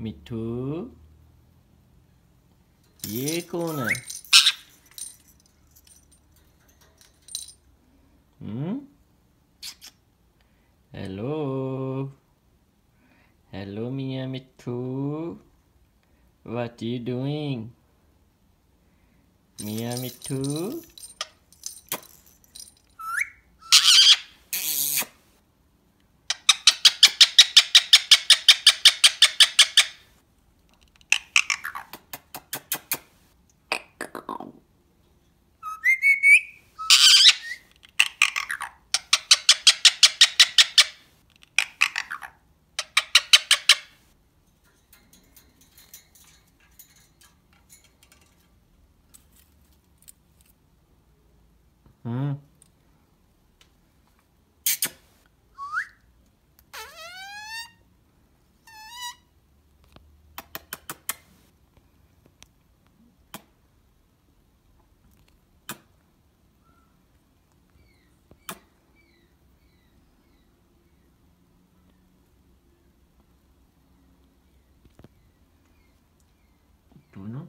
मिठू ये कौन है हम्म हेलो हेलो मियाँ मिठू what you doing मियाँ मिठू うん。どうな